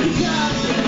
It's